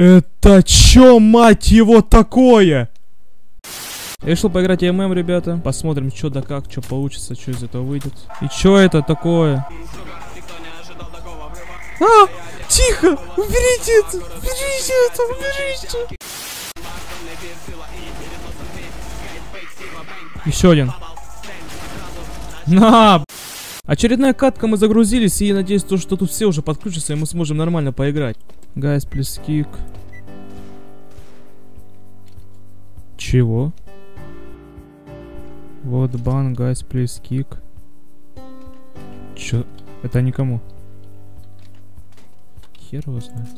Это чё, мать его, такое? Я решил поиграть ММ, ребята. Посмотрим, что да как, что получится, что из этого выйдет. И что это такое? А! Тихо! Уберите это! Уберите это! Уберите! Еще один. На! Очередная катка, мы загрузились, и я надеюсь, то, что тут все уже подключатся, и мы сможем нормально поиграть. Guys, please kick. Чего? Вот бан, guys, please kick. Чё? Это никому. Хер его знает.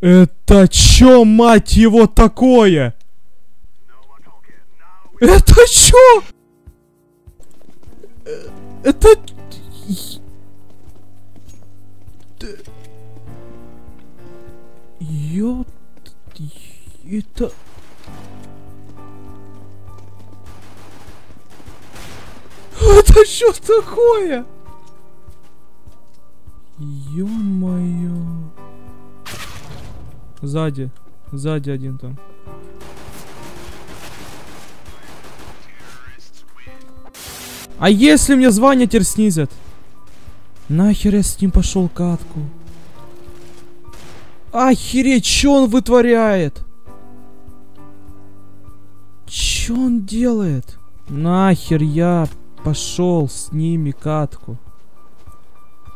Это чё, мать его, такое? Это чё? Это... Ё... Это... Это что такое? Ё-моё. Сзади. Сзади один там. А если мне звание теперь снизят? Нахер я с ним пошел катку? Охереть, что он вытворяет? Что он делает? Нахер я пошел с ними катку.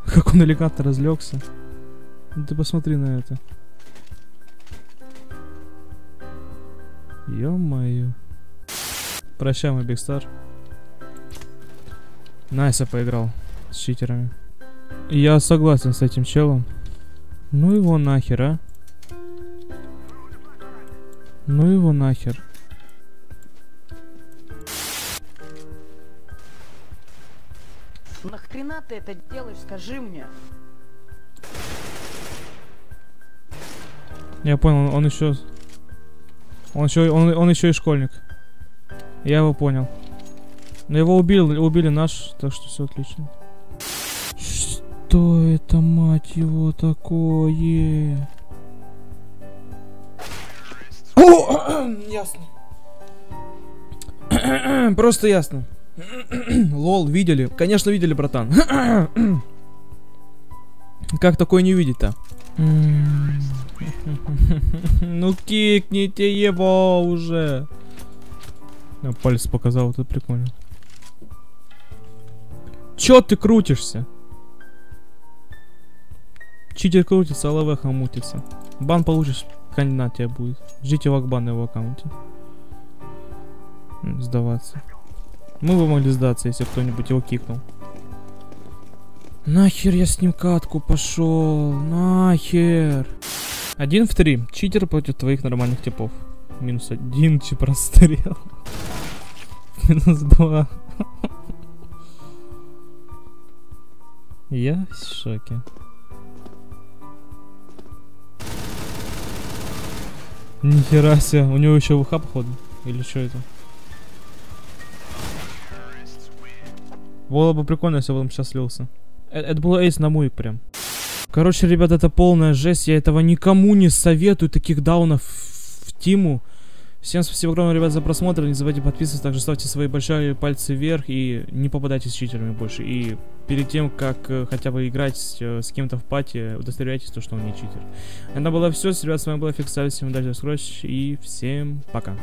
Как он элегантно разлегся. Ну ты посмотри на это. Ё-моё. Прощай, мой. Найса поиграл с читерами. Я согласен с этим челом. Ну его нахер, а? Ну его нахер. Нахрена ты это делаешь, скажи мне? Я понял, он еще... Он еще, он, он еще и школьник. Я его понял. Но его убили, убили наш, так что все отлично. Что это, мать его, такое? О, ясно. Просто ясно. Лол, видели? Конечно, видели, братан. Как такое не видеть-то? Ну кикните его уже. Палец показал, это прикольно. Чё ты крутишься? Читер крутится, а ЛВХ мутится. Бан получишь, кандидат тебе будет. Ждите вакбан на его аккаунте. Сдаваться. Мы бы могли сдаться, если кто-нибудь его кикнул. Нахер я с ним катку пошел. Нахер. Один в три. Читер против твоих нормальных типов. Минус один, че прострел. Минус два. Я в шоке. Нихера себе, у него еще ВХ походу. Или что это? Было бы прикольно, если бы он сейчас слился. Э- Это было эйс на муик прям. Короче, ребят, это полная жесть. Я этого никому не советую, таких даунов в тиму. Всем спасибо огромное, ребят, за просмотр. Не забывайте подписываться, также ставьте свои большие пальцы вверх и не попадайте с читерами больше. И перед тем, как э, хотя бы играть с, э, с кем-то в пати, удостоверяйтесь, то, что он не читер. Это было все. Ребят, с вами был Фиксаль. Всем удачи, до скорости и всем пока.